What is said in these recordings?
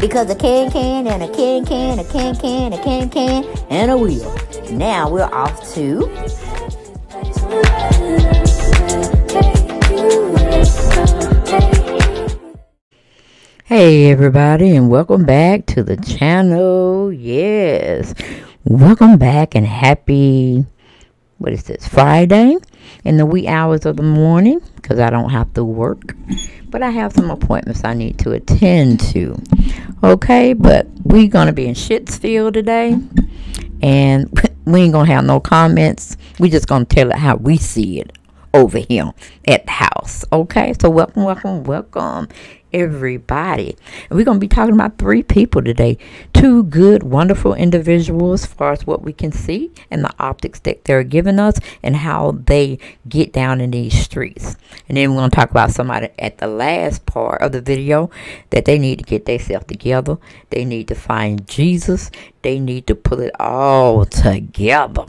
Because a can can and a can can, a can can, a can can, and a wheel. Now we're off to. Hey everybody and welcome back to the channel. Yes. Welcome back and happy what is this? Friday in the wee hours of the morning because I don't have to work but I have some appointments I need to attend to. Okay, but we're going to be in Shittsville today, and we ain't to have no comments. we just to tell it how we see it over here at the house. Okay, so welcome, welcome, welcome everybody. And we're going to be talking about three people today. Two good, wonderful individuals as far as what we can see and the optics that they're giving us and how they get down in these streets. And then we're going to talk about somebody at the last part of the video that they need to get themselves together. They need to find Jesus. They need to put it all together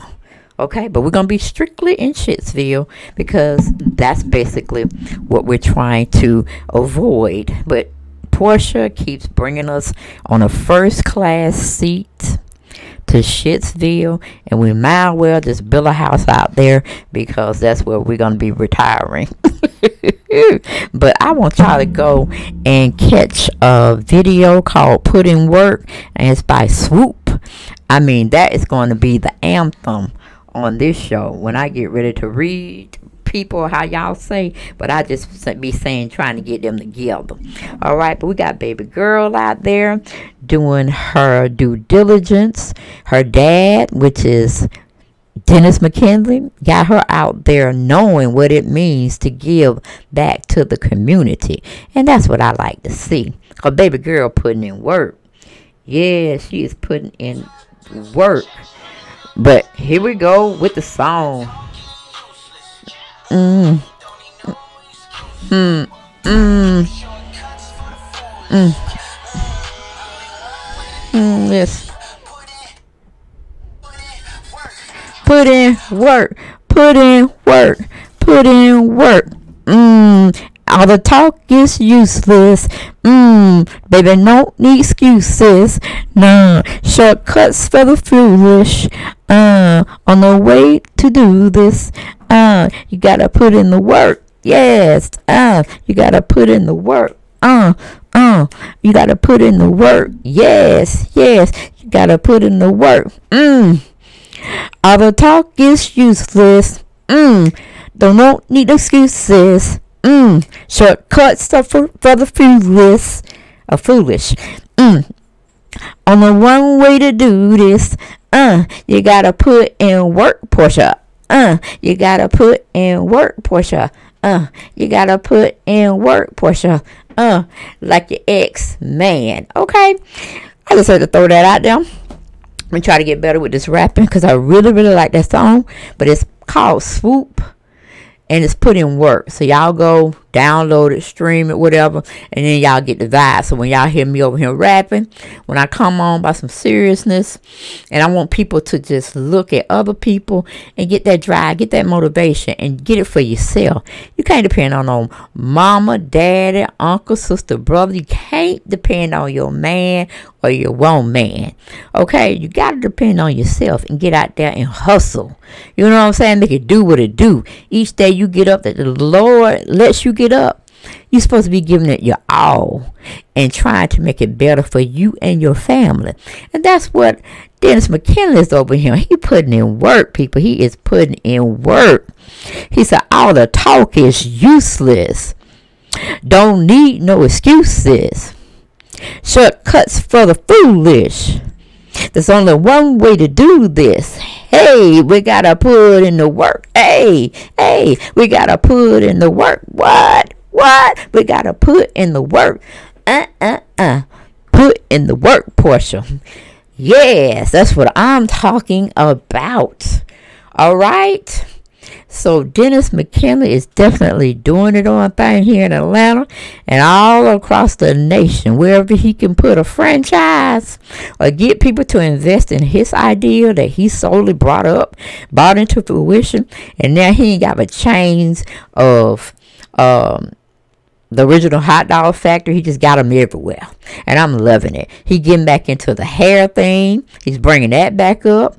okay but we're gonna be strictly in shittsville because that's basically what we're trying to avoid but Porsha keeps bringing us on a first class seat to Shittsville, and we might well just build a house out there because that's where we're going to be retiring. but I want y'all to go and catch a video called Put in Work, and it's by Swoop. I mean, that is going to be the anthem on this show when I get ready to read people how y'all say, but I just be saying trying to get them together. All right, but we got baby girl out there doing her due diligence. Her dad, which is Dennis McKinley, got her out there knowing what it means to give back to the community. And that's what I like to see. A baby girl putting in work. Yeah, she is putting in work but here we go with the song. Mm. Mm. Mm. Mm. Mm. Yes. Put in work. Put in work. Put in work. Mm. All the talk is useless. Mmm, baby, no need excuses. Nah, shortcuts for the foolish. Uh, on the way to do this. Uh, you gotta put in the work. Yes. Uh, you gotta put in the work. Uh, uh, you gotta put in the work. Yes, yes, you gotta put in the work. Mmm. All the talk is useless. Mmm. Don't need excuses. Mm. Shortcuts are for, for the foolish. A foolish. Mm. Only one way to do this. Uh, you gotta put in work, Porsha. Uh, you gotta put in work, Porsha. Uh, you gotta put in work, Porsha. Uh, like your ex man. Okay, I just had to throw that out there. Gonna try to get better with this rapping because I really, really like that song. But it's called Swoop and it's put in work. So y'all go download it, stream it, whatever, and then y'all get the vibe. So when y'all hear me over here rapping, when I come on by some seriousness, and I want people to just look at other people and get that drive, get that motivation, and get it for yourself. You can't depend on no mama, daddy, uncle, sister, brother. You can't depend on your man or your woman. Okay, you gotta depend on yourself and get out there and hustle. You know what I'm saying? Make it do what it do. Each day you get up that the Lord lets you get it up. You're supposed to be giving it your all and trying to make it better for you and your family. And that's what Dennis McKinley is over here. He putting in work, people. He is putting in work. He said all the talk is useless. Don't need no excuses. Shortcuts for the foolish. There's only one way to do this. Hey, we gotta put in the work. Hey, hey, we gotta put in the work. What? What? We gotta put in the work. Uh uh uh. Put in the work, Porsha. Yes, that's what I'm talking about. All right. So Dennis McKinley is definitely doing it on thing here in Atlanta and all across the nation, wherever he can put a franchise or get people to invest in his idea that he solely brought up, brought into fruition, and now he ain't got a chains of um the original hot dog factory. He just got them everywhere and i'm loving it. He getting back into the hair thing. He's bringing that back up.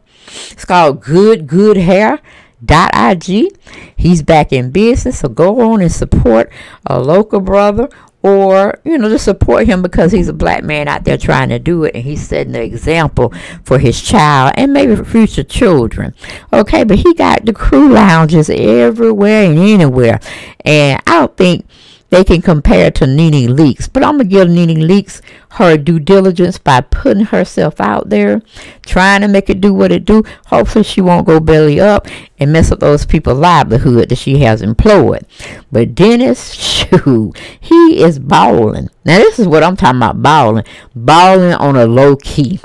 It's called good good hair ig he's back in business so go on and support a local brother or you know just support him because he's a black man out there trying to do it and he's setting the example for his child and maybe future children. Okay but he got the crew lounges everywhere and anywhere. And i don't think they can compare to Nene Leakes. But I'm going to give Nene Leakes her due diligence by putting herself out there, trying to make it do what it do. Hopefully she won't go belly up and mess up those people's livelihood that she has employed. But Dennis, shoo, he is balling. Now this is what I'm talking about balling. Balling on a low key.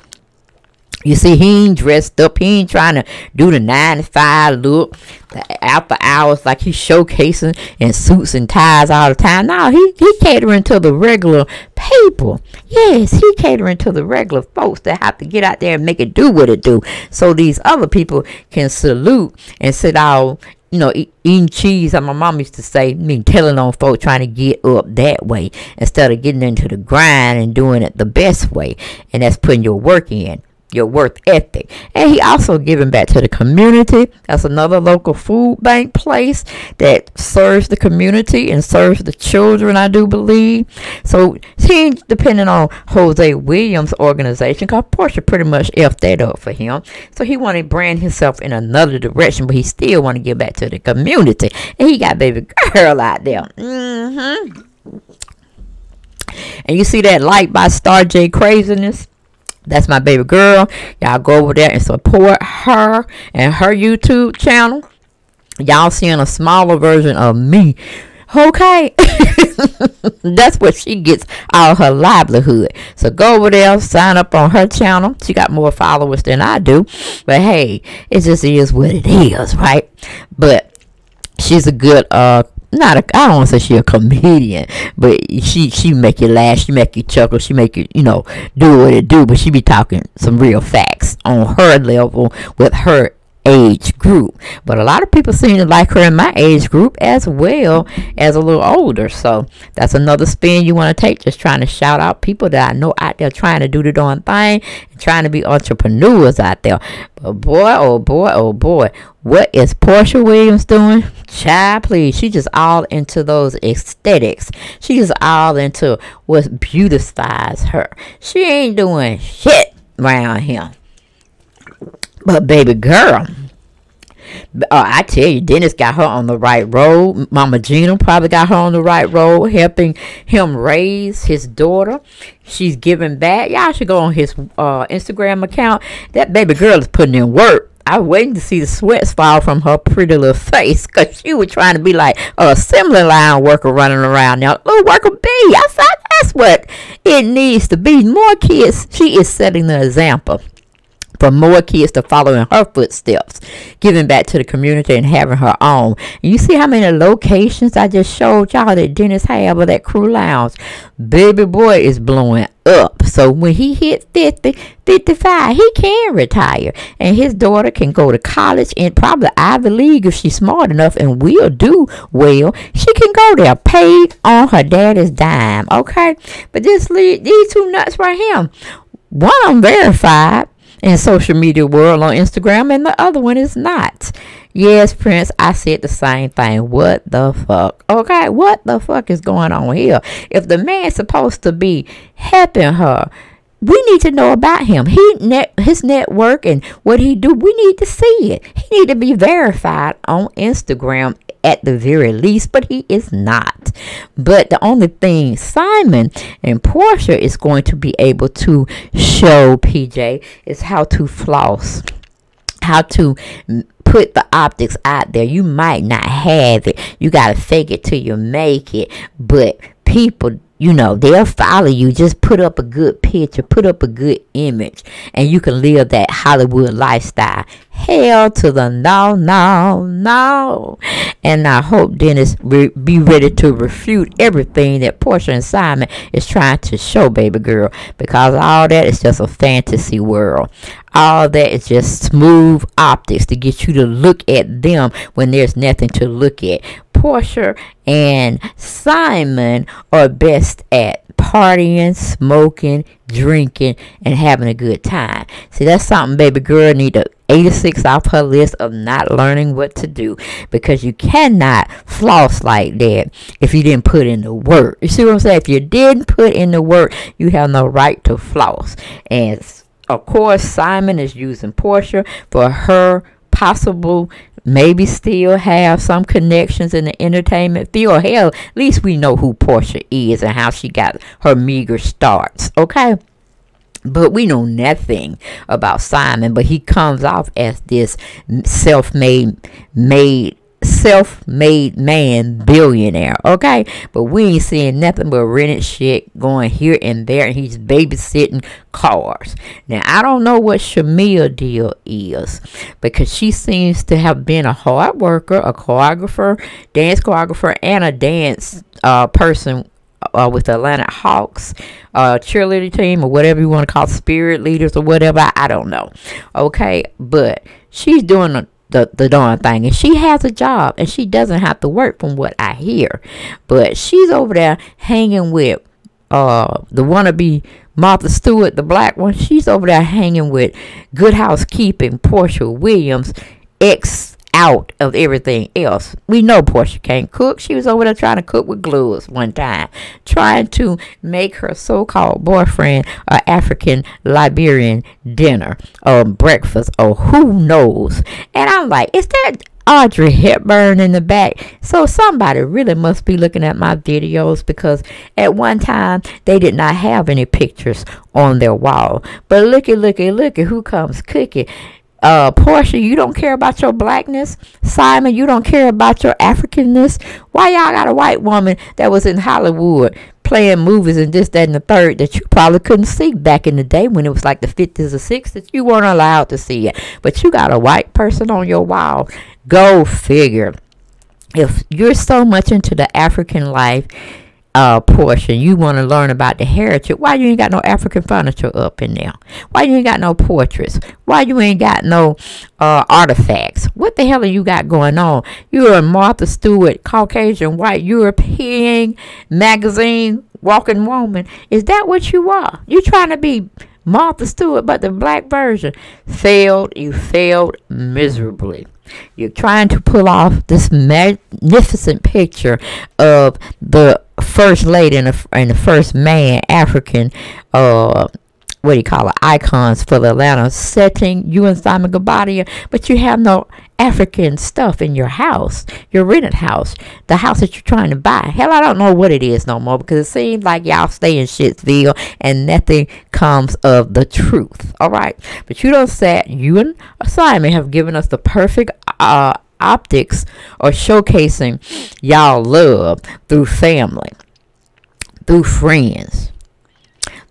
You see, he ain't dressed up. He ain't trying to do the 9 to 5 look, the after hours like he's showcasing in suits and ties all the time. No, he, he catering to the regular people. Yes, he catering to the regular folks that have to get out there and make it do what it do. So these other people can salute and sit out you know, eating cheese, like my mom used to say, I mean, telling on folks trying to get up that way instead of getting into the grind and doing it the best way. And that's putting your work in your worth ethic. And he also giving back to the community. That's another local food bank place that serves the community and serves the children, I do believe. So he depending on Hosea Williams' organization, because Porsha pretty much effed that up for him. So he wanted to brand himself in another direction, but he still want to give back to the community. And he got baby girl out there. Mm-hmm. And you see that light by Star J Craziness? That's my baby girl. Y'all go over there and support her and her YouTube channel. Y'all seeing a smaller version of me. Okay. That's what she gets all her livelihood. So go over there, sign up on her channel. She got more followers than I do. But hey, it just is what it is, right? But she's a good uh not a I don't want to say she a comedian, but she she make you laugh, she make you chuckle, she make you you know do what it do, but she be talking some real facts on her level with her age group. But a lot of people seem to like her in my age group as well as a little older. So that's another spin you want to take. Just trying to shout out people that I know out there trying to do the darn thing and trying to be entrepreneurs out there. But boy, oh boy, oh boy, what is Porsha Williams doing? Child, please. She just all into those aesthetics. She is all into what beautifies her. She ain't doing shit around here. But baby girl, uh, I tell you, Dennis got her on the right road. Mama Gina probably got her on the right road, helping him raise his daughter. She's giving back. Y'all should go on his uh, Instagram account. That baby girl is putting in work. I was waiting to see the sweats fall from her pretty little face because she was trying to be like a assembly line worker running around now. Little worker B. I said that's what it needs to be. More kids. She is setting the example for more kids to follow in her footsteps, giving back to the community and having her own. And you see how many locations I just showed y'all that Dennis have of that crew lounge. Baby boy is blowing up. So when he hit 50, 55, he can retire. And his daughter can go to college and probably Ivy League if she's smart enough and will do well. She can go there paid on her daddy's dime. Okay? But this these two nuts right here. One of them verified in social media world on Instagram, and the other one is not. Yes, Prince, I said the same thing. What the fuck? Okay, what the fuck is going on here? If the man's supposed to be helping her, we need to know about him. He net his network and what he do. We need to see it. He need to be verified on Instagram at the very least, but he is not. But the only thing Simon and Porsha is going to be able to show PJ is how to floss, how to put the optics out there. You might not have it. You got to fake it till you make it. But people you know, they'll follow you. Just put up a good picture, put up a good image, and you can live that Hollywood lifestyle. Hell to the no, no, no. And I hope Dennis re- be ready to refute everything that Porsha and Simon is trying to show, baby girl, because all that is just a fantasy world. All that is just smooth optics to get you to look at them when there's nothing to look at. Porsha and Simon are best at partying, smoking, drinking, and having a good time. See, that's something baby girl need to 86 off her list of not learning what to do because you cannot floss like that if you didn't put in the work. You see what I'm saying? If you didn't put in the work, you have no right to floss. And of course, Simon is using Porsha for her possible maybe still have some connections in the entertainment field. Hell, at least we know who Porsha is and how she got her meager starts. Okay. But we know nothing about Simon, but he comes off as this self-made made self-made man billionaire okay but we ain't seeing nothing but rented shit going here and there and he's babysitting cars now i don't know what shamea deal is because she seems to have been a hard worker a choreographer dance choreographer and a dance uh, person uh, with the Atlanta Hawks uh, cheerleader team or whatever you want to call spirit leaders or whatever. I don't know. Okay, but she's doing a the, the darn thing. And she has a job and she doesn't have to work from what I hear. But she's over there hanging with uh the wannabe Martha Stewart, the black one. She's over there hanging with Good Housekeeping, Porsha Williams, ex out of everything else. We know Porsha can't cook. She was over there trying to cook with glues one time, trying to make her so-called boyfriend an African Liberian dinner or breakfast or who knows. And I'm like, is that Audrey Hepburn in the back. So somebody really must be looking at my videos because at one time they did not have any pictures on their wall. But looky, looky, looky, who comes cooking? Uh, Porsha, you don't care about your blackness. Simon, you don't care about your Africanness. Why y'all got a white woman that was in Hollywood playing movies and this, that, and the third that you probably couldn't see back in the day when it was like the 50s or 60s? You weren't allowed to see it. But you got a white person on your wall. Go figure. If you're so much into the African life, uh, portion, you want to learn about the heritage, why you ain't got no African furniture up in there? Why you ain't got no portraits? Why you ain't got no uh, artifacts? What the hell are you got going on? You're a Martha Stewart, Caucasian, white, European magazine walking woman. Is that what you are? You trying to be Martha Stewart, but the black version. Failed. You failed miserably. You're trying to pull off this magnificent picture of the first lady and the, and the first man, African, uh, what do you call it, icons for the Atlanta setting, you and Simon Guobadia, but you have no African stuff in your house, your rented house, the house that you're trying to buy. Hell, I don't know what it is no more because it seems like y'all stay in Shitsville and nothing comes of the truth. All right. But you don't say you and Simon have given us the perfect uh, optics or showcasing y'all love through family, through friends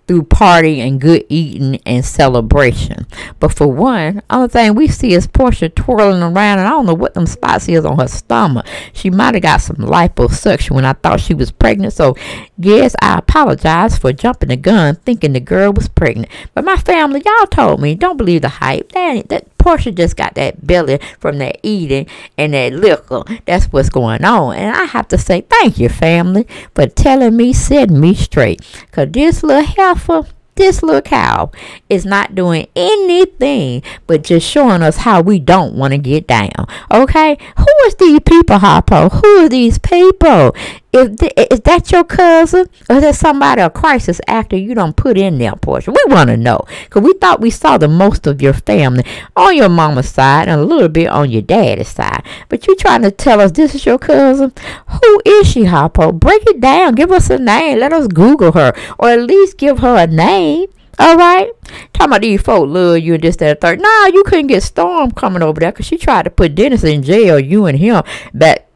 through party and good eating and celebration. But for one, only thing we see is Porsha twirling around, and I don't know what them spots is on her stomach. She might have got some liposuction when I thought she was pregnant. So, yes, I apologize for jumping the gun, thinking the girl was pregnant. But my family, y'all told me, don't believe the hype. That, that Porsha just got that belly from that eating and that liquor. That's what's going on. And I have to say thank you, family, for telling me, setting me straight. Because this little heifer this little cow is not doing anything but just showing us how we don't want to get down. Okay? Who is these people, Harpo? Who are these people? If th- is that your cousin or is that somebody a crisis actor you don't put in there, Porsha? We want to know because we thought we saw the most of your family on your mama's side and a little bit on your daddy's side. But you trying to tell us this is your cousin? Who is she, Harpo? Break it down. Give us a name. Let us Google her or at least give her a name. All right. Talking about these folks love you and this, that, third. Nah, you couldn't get Storm coming over there because she tried to put Dennis in jail, you and him, back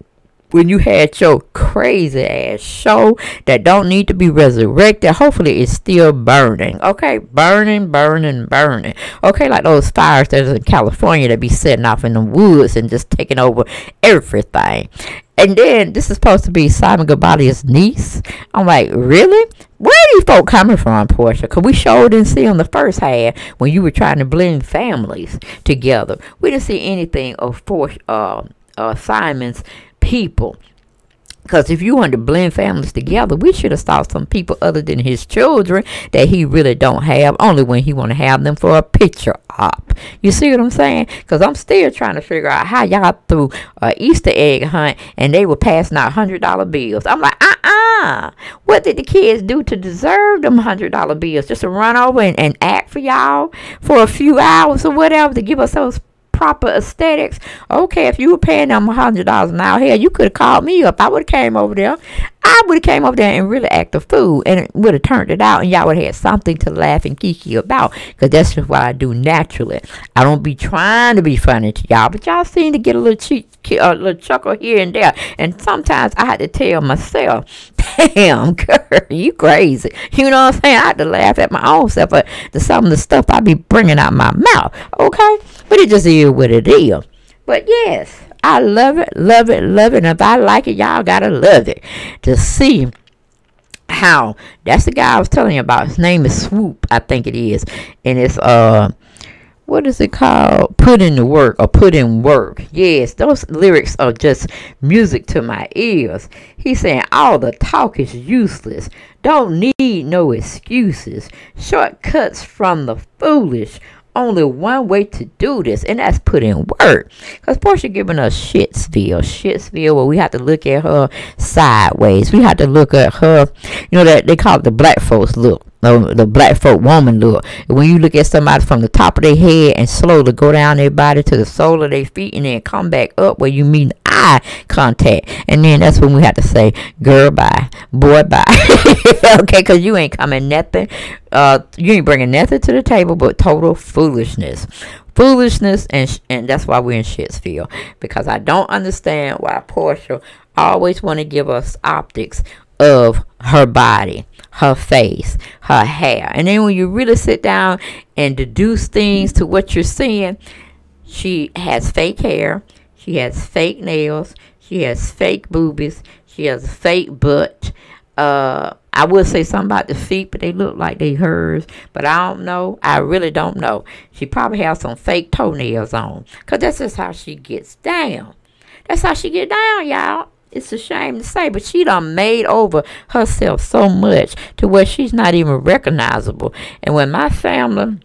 when you had your crazy ass show that don't need to be resurrected, hopefully it's still burning. Okay, burning, burning, burning. Okay, like those fires that's in California that be setting off in the woods and just taking over everything. And then this is supposed to be Simon Guobadia's niece. I'm like, really? Where are these folk coming from, Porsha? Because we showed didn't see on the first half when you were trying to blend families together. We didn't see anything of Porsha, uh, uh, Simon's people. Because if you want to blend families together, we should have saw some people other than his children that he really don't have, only when he want to have them for a picture op. You see what I'm saying? Because I'm still trying to figure out how y'all threw a Easter egg hunt and they were passing out $100 bills. I'm like, uh-uh. What did the kids do to deserve them $100 bills? Just to run over and, and act for y'all for a few hours or whatever to give us those proper aesthetics. Okay, if you were paying them a hundred dollars an hour, hell, you could have called me up. I would have came over there. I would have came over there and really acted a fool and it would have turned it out, and y'all would have had something to laugh and kiki about. Cause that's just what I do naturally. I don't be trying to be funny to y'all, but y'all seem to get a little cheat, a little chuckle here and there. And sometimes I had to tell myself, "Damn, girl, you crazy." You know what I'm saying? I had to laugh at my own self the, some of the stuff I be bringing out my mouth. Okay, but it just is what it is. But yes, I love it, love it, love it. And if I like it, y'all gotta love it. To see how that's the guy I was telling you about. His name is Swoop, I think it is. And it's uh what is it called? Put in the work or put in work. Yes, those lyrics are just music to my ears. He's saying all the talk is useless. Don't need no excuses. Shortcuts from the foolish only one way to do this, and that's put in work. Because Porsha giving us shitsville, shitsville, where we have to look at her sideways. We have to look at her, you know, that they call it the black folks look. The, the black folk woman look. When you look at somebody from the top of their head and slowly go down their body to the sole of their feet and then come back up where you meet eye contact. And then that's when we have to say, girl, bye. Boy, bye. okay, because you ain't coming nothing. Uh, you ain't bringing nothing to the table but total foolishness foolishness and and that's why we're in Shitsville because I don't understand why Porsha always want to give us optics of her body her face, her hair. And then when you really sit down and deduce things to what you're seeing, she has fake hair, she has fake nails, she has fake boobies, she has fake butt. Uh, I would say something about the feet, but they look like they hers. But I don't know. I really don't know. She probably has some fake toenails on. Because that's just how she gets down. That's how she get down, y'all it's a shame to say, but she done made over herself so much to where she's not even recognizable. And when my family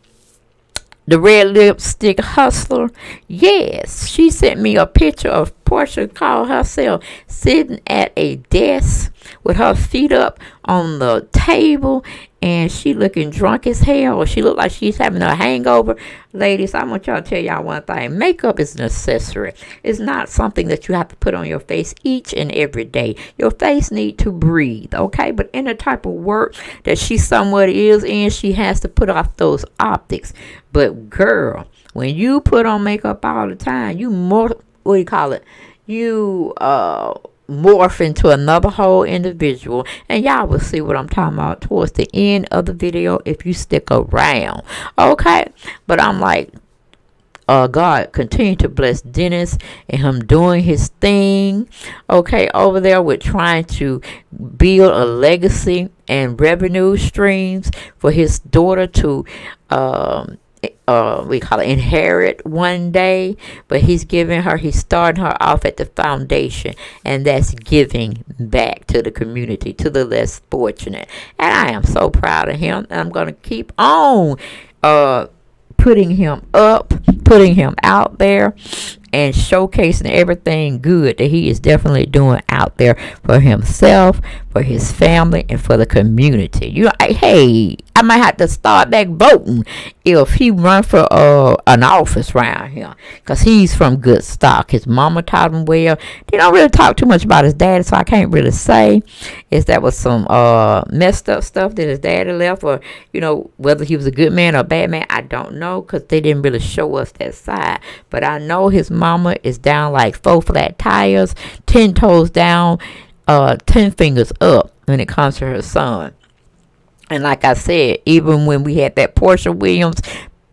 the red lipstick hustler. Yes, she sent me a picture of Porsha called herself sitting at a desk with her feet up on the table and she looking drunk as hell she look like she's having a hangover. Ladies, I want y'all to tell y'all one thing. Makeup is an accessory. It's not something that you have to put on your face each and every day. Your face need to breathe, okay? But in the type of work that she somewhat is in, she has to put off those optics. But girl, when you put on makeup all the time, you more what do you call it? You uh morph into another whole individual and y'all will see what I'm talking about towards the end of the video if you stick around okay but I'm like uh, God continue to bless Dennis and him doing his thing okay over there with trying to build a legacy and revenue streams for his daughter to um, uh, we call it inherit one day, but he's giving her, he's starting her off at the foundation, and that's giving back to the community, to the less fortunate. And I am so proud of him, and I'm going to keep on uh, putting him up, putting him out there, and showcasing everything good that he is definitely doing out there for himself, for his family, and for the community. You know, hey, I might have to start back voting if he run for uh, an office around here, cause he's from good stock. His mama taught him well. They don't really talk too much about his dad, so I can't really say if that was some uh messed up stuff that his daddy left, or you know whether he was a good man or a bad man. I don't know, cause they didn't really show us that side. But I know his mama is down like four flat tires, ten toes down, uh, ten fingers up when it comes to her son. And like I said, even when we had that Porsha Williams,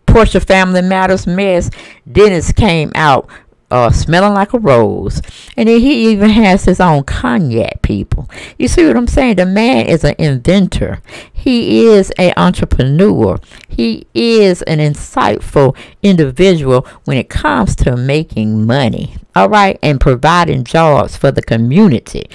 Porsha Family Matters mess, Dennis came out uh, smelling like a rose. And then he even has his own cognac, people. You see what I'm saying? The man is an inventor. He is an entrepreneur. He is an insightful individual when it comes to making money. All right, and providing jobs for the community.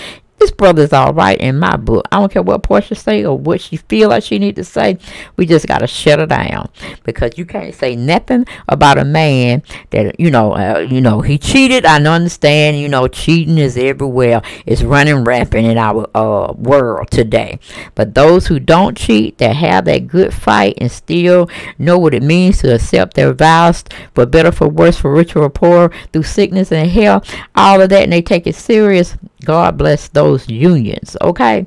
This brother's all right in my book. I don't care what Porsha say or what she feel like she need to say. We just got to shut her down because you can't say nothing about a man that you know. Uh, you know he cheated. I understand. You know cheating is everywhere. It's running rampant in our uh, world today. But those who don't cheat, that have that good fight and still know what it means to accept their vows for better, for worse, for richer or poor, through sickness and health, all of that, and they take it serious. God bless those unions, okay?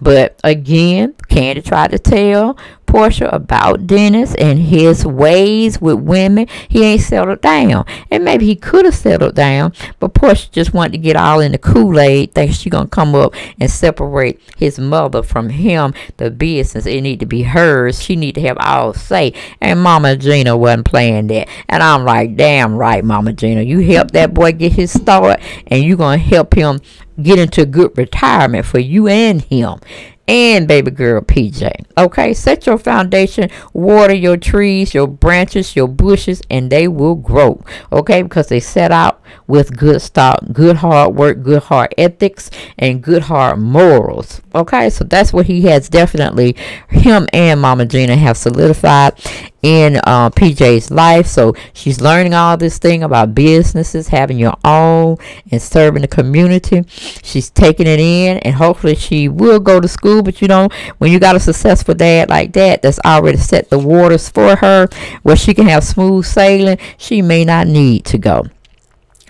But again, Kandi tried to tell Porsha about Dennis and his ways with women. He ain't settled down. And maybe he could have settled down, but Porsha just wanted to get all in the Kool-Aid, thinks she gonna come up and separate his mother from him. The business, it need to be hers. She need to have all say. And Mama Gina wasn't playing that. And I'm like, damn right, Mama Gina. You help that boy get his start and you gonna help him get into good retirement for you and him and baby girl PJ. Okay, set your foundation, water your trees, your branches, your bushes, and they will grow. Okay, because they set out with good stock, good hard work, good hard ethics, and good hard morals. Okay, so that's what he has definitely, him and Mama Gina have solidified in uh, PJ's life. So she's learning all this thing about businesses, having your own, and serving the community. She's taking it in, and hopefully she will go to school. But you know, when you got a successful dad like that, that's already set the waters for her, where she can have smooth sailing, she may not need to go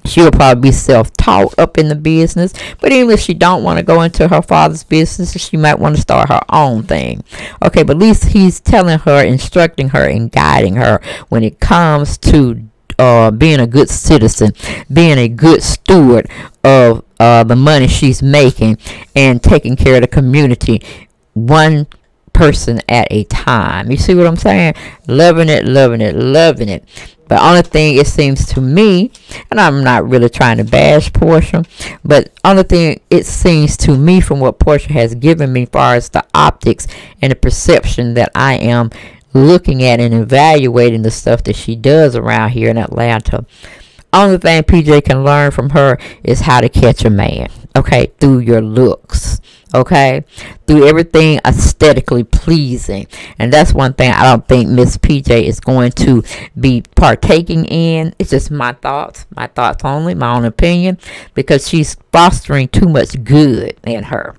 she'll probably be self-taught up in the business. But even if she don't want to go into her father's business she might want to start her own thing. Okay but at least he's telling her instructing her and guiding her when it comes to uh, being a good citizen being a good steward of uh, the money she's making and taking care of the community. One person at a time. You see what i'm saying? Loving it loving it loving it. But only thing it seems to me, and I'm not really trying to bash Porsha, but only thing it seems to me from what Porsha has given me, far as the optics and the perception that I am looking at and evaluating the stuff that she does around here in Atlanta. Only thing PJ can learn from her is how to catch a man, okay, through your looks okay? Through everything aesthetically pleasing. And that's one thing i don't think miss pj is going to be partaking in. It's just my thoughts my thoughts only my own opinion because she's fostering too much good in her.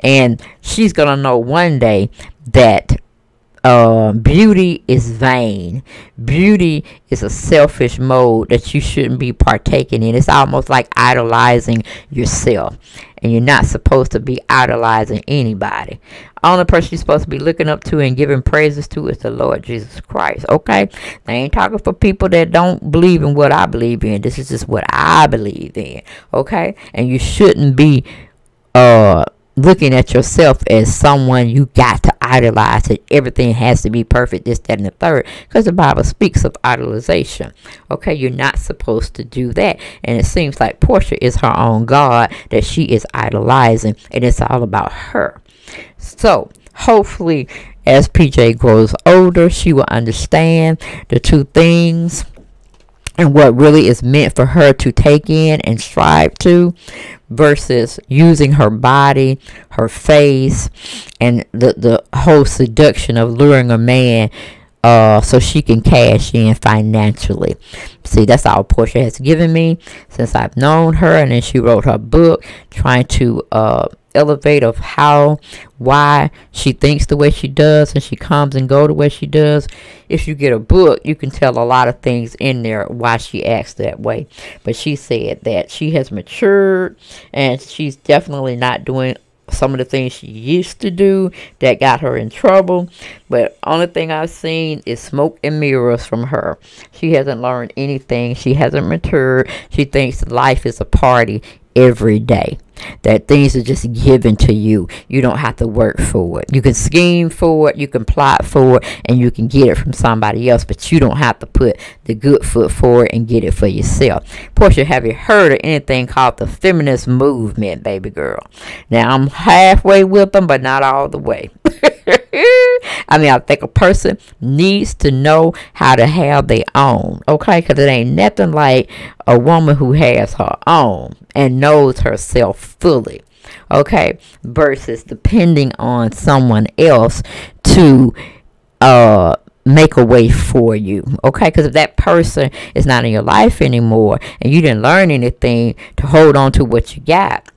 And she's gonna know one day that uh, beauty is vain. Beauty is a selfish mode that you shouldn't be partaking in. It's almost like idolizing yourself. And you're not supposed to be idolizing anybody. Only person you're supposed to be looking up to and giving praises to is the Lord Jesus Christ. Okay? I ain't talking for people that don't believe in what I believe in. This is just what I believe in. Okay? And you shouldn't be uh looking at yourself as someone you got to idolize that everything has to be perfect this that and the third because the bible speaks of idolization. Okay you're not supposed to do that. And it seems like Porsha is her own god that she is idolizing and it's all about her. So hopefully as pj grows older she will understand the two things and what really is meant for her to take in and strive to versus using her body, her face, and the, the whole seduction of luring a man uh, so she can cash in financially. See, that's all Porsha has given me since I've known her, and then she wrote her book trying to uh, elevate of how, why she thinks the way she does and she comes and go the way she does. If you get a book, you can tell a lot of things in there why she acts that way. But she said that she has matured and she's definitely not doing some of the things she used to do that got her in trouble. But only thing I've seen is smoke and mirrors from her. She hasn't learned anything. She hasn't matured. She thinks life is a party every day. That things are just given to you. You don't have to work for it. You can scheme for it, you can plot for it, and you can get it from somebody else, but you don't have to put the good foot forward and get it for yourself. Porsha, have you heard of anything called the feminist movement, baby girl? Now, I'm halfway with them, but not all the way. I mean, I think a person needs to know how to have their own, okay? Because it ain't nothing like a woman who has her own and knows herself fully, okay? Versus depending on someone else to uh make a way for you okay because if that person is not in your life anymore and you didn't learn anything to hold on to what you got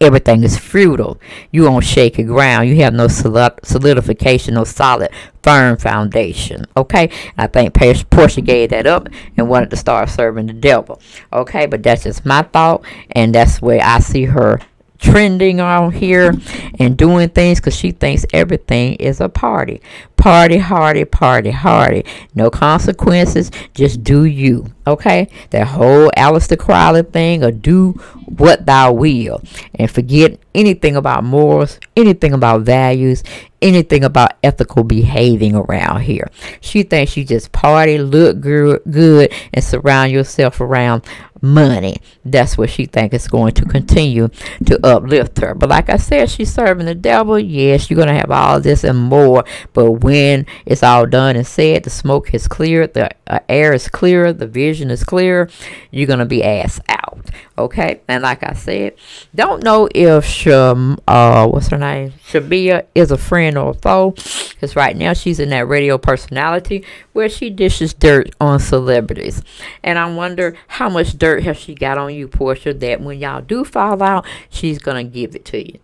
everything is futile. You on shaky ground. You have no solidification, no solid, firm foundation. Okay, I think Porsha gave that up and wanted to start serving the devil. Okay, but that's just my thought, and that's where I see her trending on here and doing things because she thinks everything is a party. Party, hardy, party, hardy. No consequences. Just do you. Okay? That whole Aleister Crowley thing or do what thou will. And forget anything about morals, anything about values, anything about ethical behaving around here. She thinks you just party, look good, good and surround yourself around money. That's what she thinks is going to continue to uplift her. But like I said, she's serving the devil. Yes, you're going to have all this and more. But when it's all done and said, the smoke is cleared, the uh, air is clear, the vision is clear, you're going to be ass out. Okay? And like I said, don't know if Shum, uh, what's her name? Shabia is a friend or a foe. Because right now she's in that radio personality where she dishes dirt on celebrities. And I wonder how much dirt has she got on you, Porsha, that when y'all do fall out, she's going to give it to you.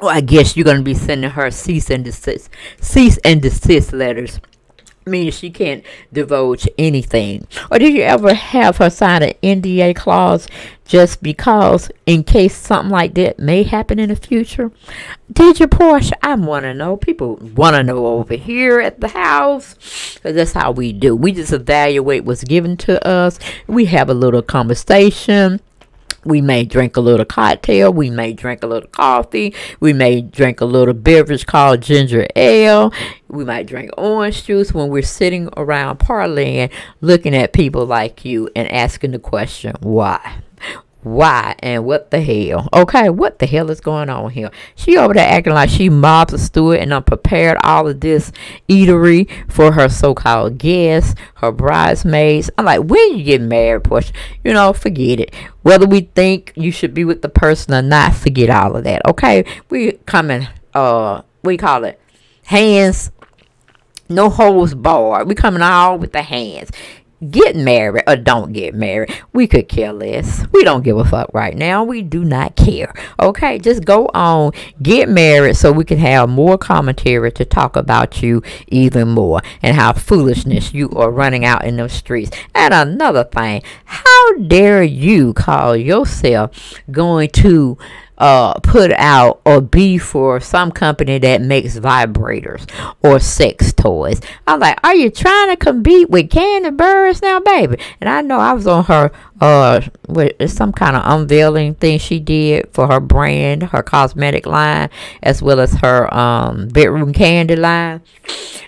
Well, I guess you're going to be sending her cease and desist, cease and desist letters means she can't divulge anything. Or did you ever have her sign an NDA clause just because in case something like that may happen in the future? Did you, Porsha? I want to know. People want to know over here at the house. That's how we do. We just evaluate what's given to us. We have a little conversation we may drink a little cocktail. We may drink a little coffee. We may drink a little beverage called ginger ale. We might drink orange juice when we're sitting around parlaying, looking at people like you and asking the question, why? Why and what the hell. Okay, what the hell is going on here? She over there acting like she Martha Stewart and I prepared all of this eatery for her so-called guests, her bridesmaids. I'm like, when you get married, Porsha, you know, forget it. Whether we think you should be with the person or not, forget all of that. Okay, we coming, uh, we call it hands no holds barred. We coming all with the hands get married or don't get married. We could care less. We don't give a fuck right now. We do not care. Okay, just go on, get married so we can have more commentary to talk about you even more and how foolishness you are running out in the streets. And another thing, how dare you call yourself going to uh, put out or be for some company that makes vibrators or sex toys. I'm like, are you trying to compete with Kandi Burruss now, baby? And I know I was on her uh with some kind of unveiling thing she did for her brand, her cosmetic line, as well as her um Bedroom Kandi line.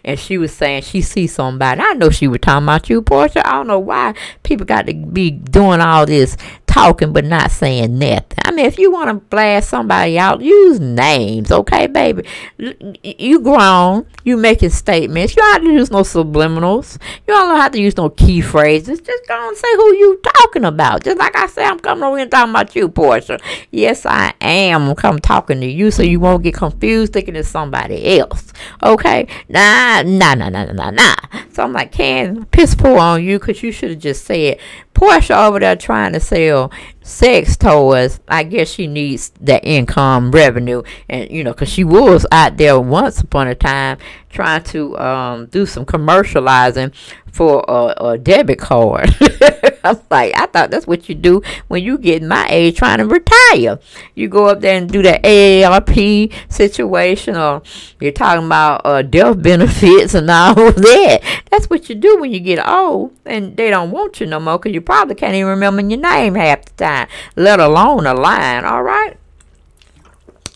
And she was saying she sees somebody. I know she was talking about you, Porsha. I don't know why people got to be doing all this talking but not saying nothing. I mean, if you want to blast somebody out, use names, okay, baby? You grown, you making statements. You don't have to use no subliminals. You don't have to use no key phrases. Just go and say who you talking about. Just like I said, I'm coming over here talking about you, Porsha. Yes, I am. I'm come talking to you so you won't get confused thinking it's somebody else. Okay? Nah, nah, nah, nah, nah, nah. So I'm like, can piss poor on you because you should have just said Porsha over there trying to sell sex toys. I guess she needs that income revenue, and you know, cause she was out there once upon a time trying to um, do some commercializing for a, a debit card. I'm like, I thought that's what you do when you get my age trying to retire. You go up there and do the AARP situation, or you're talking about uh, death benefits and all that. That's what you do when you get old, and they don't want you no more because you probably can't even remember your name half the time, let alone a line. All right.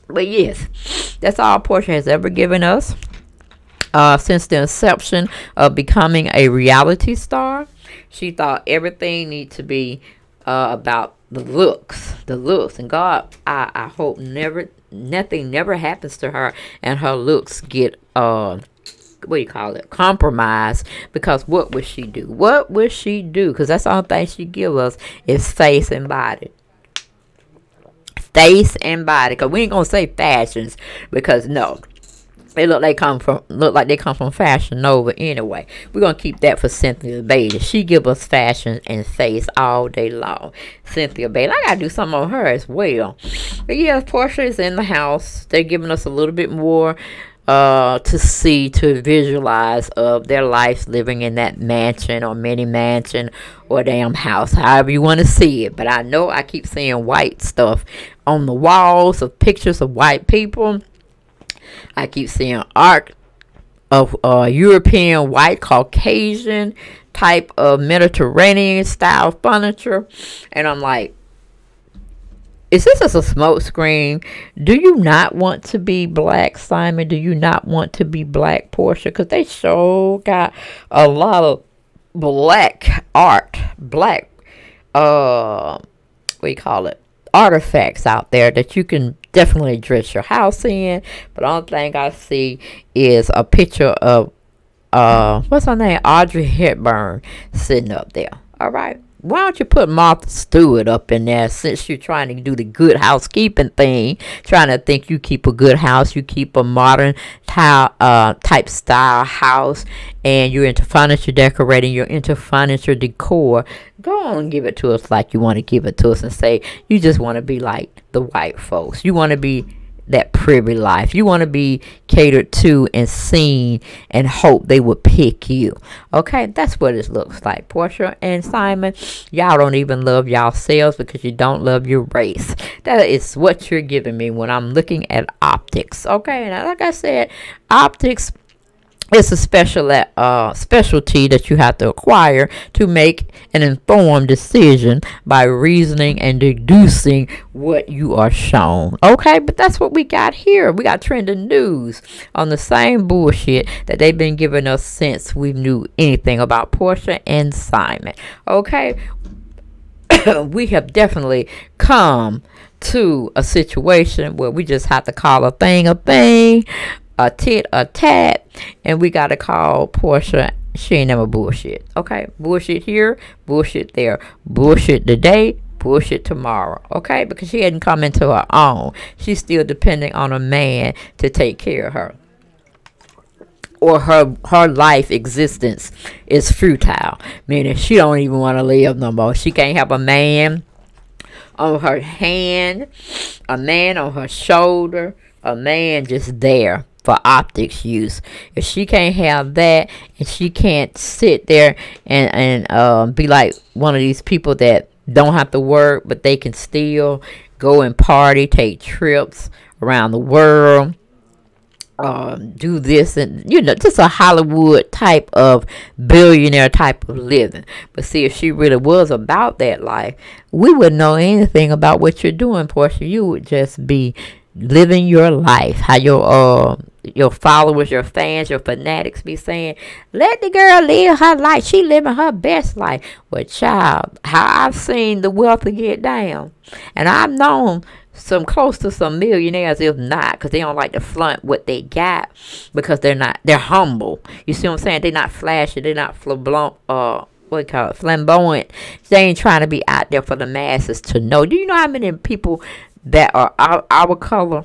But yes, that's all Porsha has ever given us uh, since the inception of becoming a reality star. She thought everything needs to be uh, about the looks, the looks. And God, I, I hope never, nothing never happens to her and her looks get, uh, what do you call it, compromise Because what would she do? What would she do? Because that's the only thing she give us is face and body face and body because we ain't gonna say fashions because no they look like come from look like they come from Fashion Nova anyway. We're gonna keep that for Cynthia Bailey. She give us fashion and face all day long. Cynthia Bailey. I gotta do some on her as well. But yeah, Porsha is in the house. They're giving us a little bit more uh, to see, to visualize of their lives living in that mansion or mini mansion or damn house, however you want to see it. But I know I keep seeing white stuff on the walls of pictures of white people I keep seeing art of uh, European white Caucasian type of Mediterranean style furniture. And I'm like, is this just a smoke screen? Do you not want to be black, Simon? Do you not want to be black, Porsha? Because they sure got a lot of black art, black, uh, you call it? Artifacts out there that you can definitely dress your house in. But the only thing I see is a picture of uh what's her name? Audrey Hepburn sitting up there. All right. Why don't you put Martha Stewart up in there since you're trying to do the good housekeeping thing? Trying to think you keep a good house, you keep a modern tile, uh, type style house, and you're into furniture decorating, you're into furniture decor. Go on and give it to us like you want to give it to us and say you just want to be like the white folks. You want to be that privy life. You want to be catered to and seen and hope they would pick you. Okay, that's what it looks like. Porsha and Simon, y'all don't even love y'all selves because you don't love your race. That is what you're giving me when I'm looking at optics. Okay, now like I said, optics it's a special uh, specialty that you have to acquire to make an informed decision by reasoning and deducing what you are shown. Okay, but that's what we got here. We got trending news on the same bullshit that they've been giving us since we knew anything about Porsha and Simon. Okay, we have definitely come to a situation where we just have to call a thing a thing a tit a tat, and we got to call Porsha She ain't never bullshit. Okay, bullshit here, bullshit there, bullshit today, bullshit tomorrow. Okay, because she hadn't come into her own. She's still depending on a man to take care of her or her her life existence is futile meaning she don't even want to live no more she can't have a man on her hand a man on her shoulder a man just there for optics use. If she can't have that and she can't sit there and, and um, be like one of these people that don't have to work but they can still go and party, take trips around the world, um, do this and you know just a Hollywood type of billionaire type of living. But see, if she really was about that life, we wouldn't know anything about what you're doing, Porsha. You would just be living your life. How your uh your followers, your fans, your fanatics be saying, let the girl live her life. She living her best life. Well, child, how I've seen the wealthy get down. And I've known some close to some millionaires, if not, because they don't like to flaunt what they got because they're not, they're humble. You see what I'm saying? They're not flashy. They're not flamboyant, uh, what call it, flamboyant. They ain't trying to be out there for the masses to know. Do you know how many people that are our, our color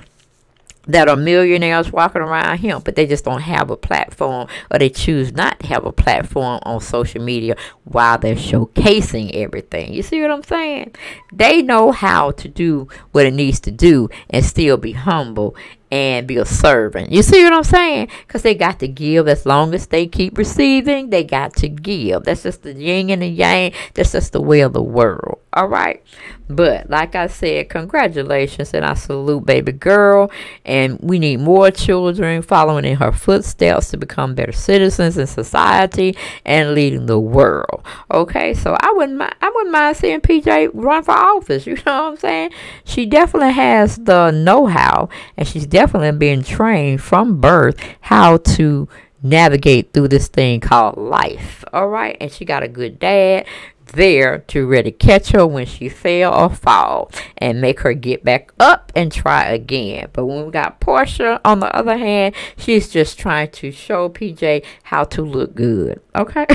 that are millionaires walking around here, but they just don't have a platform or they choose not to have a platform on social media while they're showcasing everything. You see what I'm saying? They know how to do what it needs to do and still be humble and be a servant. You see what I'm saying? Because they got to give as long as they keep receiving, they got to give. That's just the yin and the yang. That's just the way of the world. All right. But like I said, congratulations and I salute baby girl. And we need more children following in her footsteps to become better citizens in society and leading the world. Okay, so I wouldn't mind, I wouldn't mind seeing PJ run for office. You know what I'm saying? She definitely has the know-how and she's definitely being trained from birth how to navigate through this thing called life. All right, and she got a good dad there to ready catch her when she fell or fall and make her get back up and try again. But when we got Porsha, on the other hand, she's just trying to show PJ how to look good. Okay?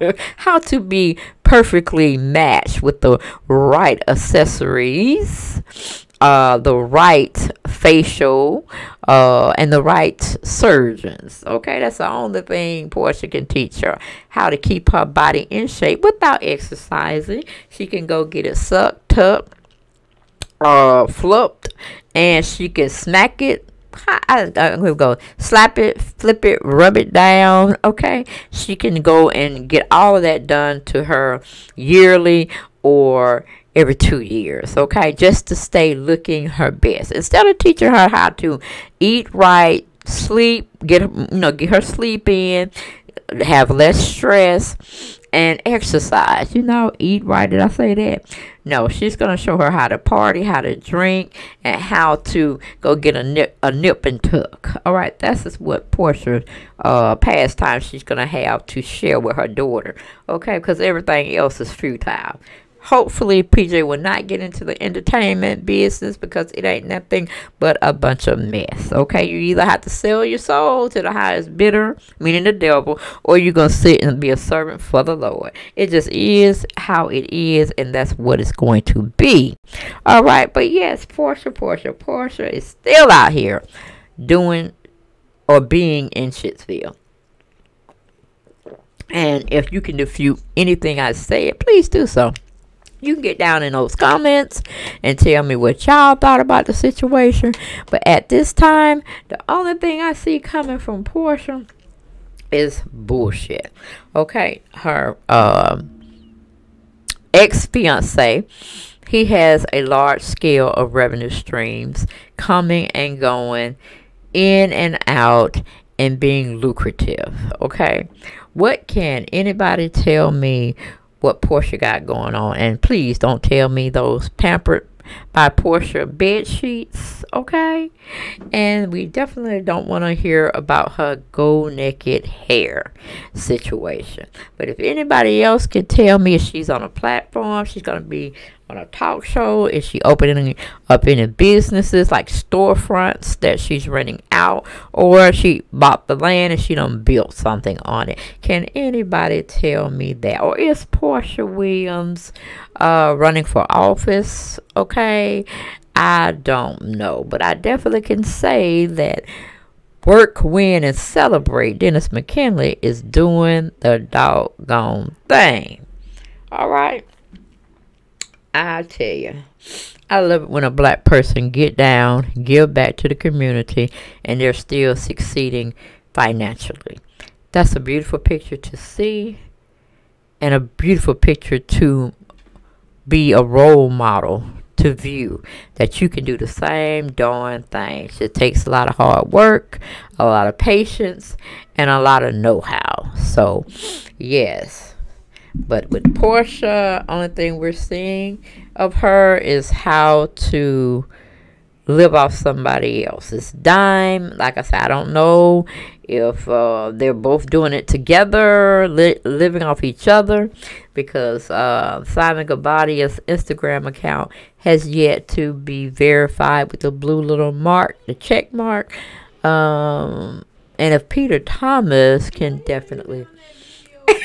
how to be perfectly matched with the right accessories uh, the right facial uh, and the right surgeons. Okay, that's the only thing Porsha can teach her how to keep her body in shape without exercising. She can go get it sucked up, uh, flipped, and she can smack it I, am gonna go slap it, flip it, rub it down. Okay, she can go and get all of that done to her yearly or every two years, okay, just to stay looking her best. Instead of teaching her how to eat right, sleep, get you know, get her sleep in, have less stress, and exercise. You know, eat right. Did I say that? No, she's gonna show her how to party, how to drink, and how to go get a nip, a nip and tuck. All right, that's just what Porsha's uh, pastime she's gonna have to share with her daughter. Okay, because everything else is futile hopefully PJ will not get into the entertainment business because it ain't nothing but a bunch of mess. Okay, you either have to sell your soul to the highest bidder, meaning the devil, or you're gonna sit and be a servant for the Lord. It just is how it is, and that's what it's going to be. All right, but yes, Porsha, Porsha, Porsha is still out here doing or being in Shitsville. And if you can defute anything I said, please do so. You can get down in those comments and tell me what y'all thought about the situation. But at this time, the only thing I see coming from Porsha is bullshit. Okay, her um, ex fiance, he has a large scale of revenue streams coming and going, in and out, and being lucrative. Okay, what can anybody tell me what Porsha got going on. And please don't tell me those pampered by Porsha bed sheets, okay? And we definitely don't want to hear about her go naked hair situation. But if anybody else can tell me if she's on a platform, she's going to be on a talk show? Is she opening up any businesses like storefronts that she's renting out? Or she bought the land and she done built something on it? Can anybody tell me that? Or is Porsha Williams uh, running for office? Okay, I don't know. But I definitely can say that work, win, and celebrate. Dennis McKinley is doing the doggone thing. All right. I tell you, I love it when a black person get down, give back to the community, and they're still succeeding financially. That's a beautiful picture to see, and a beautiful picture to be a role model to view that you can do the same darn things. It takes a lot of hard work, a lot of patience, and a lot of know-how. So, yes. But with Porsha, only thing we're seeing of her is how to live off somebody else's dime. Like I said, I don't know if uh, they're both doing it together, li living off each other, because uh, Simon Guobadia's Instagram account has yet to be verified with the blue little mark, the check mark. Um, and if Peter Thomas can definitely.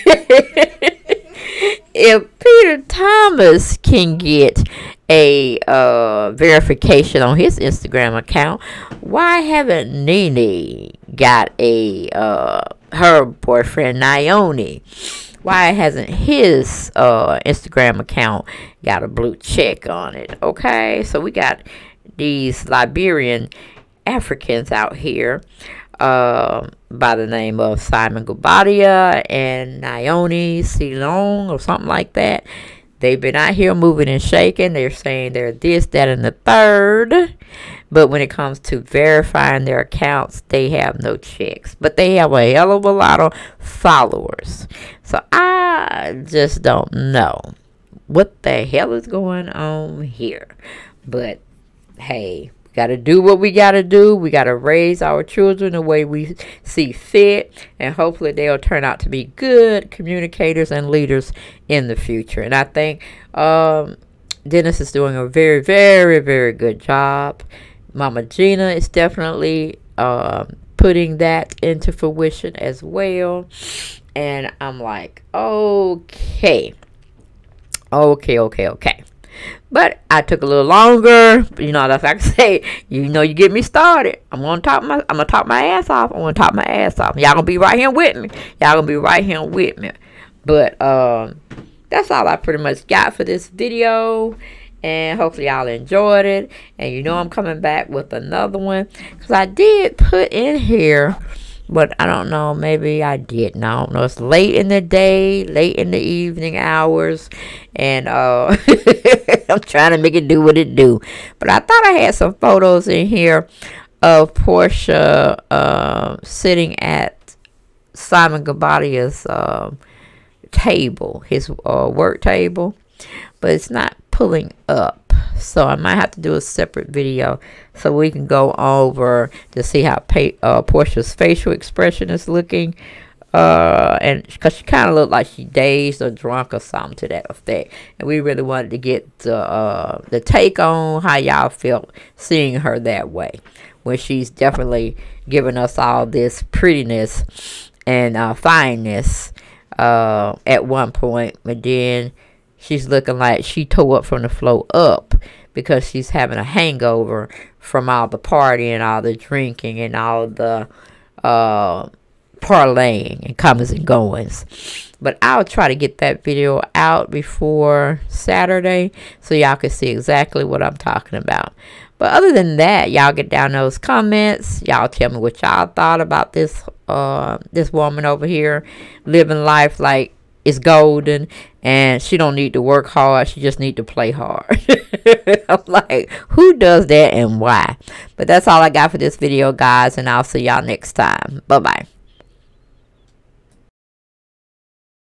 if Peter Thomas can get a uh, verification on his Instagram account. Why haven't Nene got a uh, her boyfriend Naomi? Why hasn't his uh, Instagram account got a blue check on it? Okay, so we got these Liberian Africans out here uh, by the name of Simon Guobadia and Naomi Ceylon or something like that. They've been out here moving and shaking. They're saying they're this, that, and the third. But when it comes to verifying their accounts, they have no checks. But they have a hell of a lot of followers. So I just don't know what the hell is going on here. But hey, got to do what we got to do. We got to raise our children the way we see fit, and hopefully they'll turn out to be good communicators and leaders in the future. And I think um, Dennis is doing a very, very, very good job. Mama Gina is definitely uh, putting that into fruition as well. And I'm like, okay. Okay, okay, okay. But I took a little longer. You know, that's like I say, you know, you get me started. I'm gonna talk my I'm gonna talk my ass off. I'm gonna talk my ass off. Y'all gonna be right here with me. Y'all gonna be right here with me. But um that's all I pretty much got for this video. And hopefully y'all enjoyed it. And you know I'm coming back with another one. Because I did put in here but I don't know. Maybe I didn't. I don't know. It's late in the day, late in the evening hours, and uh, I'm trying to make it do what it do. But I thought I had some photos in here of Porsha uh, sitting at Simon Guobadia's uh, table, his uh, work table, but it's not pulling up so I might have to do a separate video so we can go over to see how pay, uh, Porsha's facial expression is looking. Uh, and because she kind of looked like she dazed or drunk or something to that effect. And we really wanted to get the, uh, the take on how y'all felt seeing her that way. When she's definitely giving us all this prettiness and uh, fineness uh, at one point. But then she's looking like she tore up from the floor up because she's having a hangover from all the partying, and all the drinking, and all the uh, parlaying and comings and goings. But I'll try to get that video out before Saturday so y'all can see exactly what I'm talking about. But other than that, y'all get down those comments. Y'all tell me what y'all thought about this uh this woman over here living life like it's golden and she don't need to work hard she just need to play hard i'm like who does that and why but that's all i got for this video guys and i'll see y'all next time bye bye